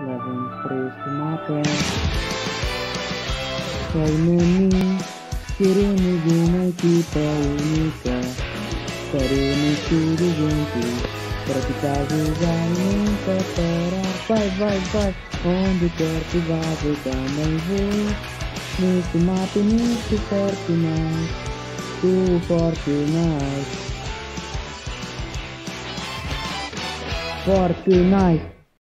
leva um mapa. mata. Sai nani, queremos uma equipa única. Estaremos tudo juntos. para jogar e nunca para. Vai, vai, vai, onde quer que vá, eu também vou. Nesse mapa, muito forte mais, tu forte mais. Fortnite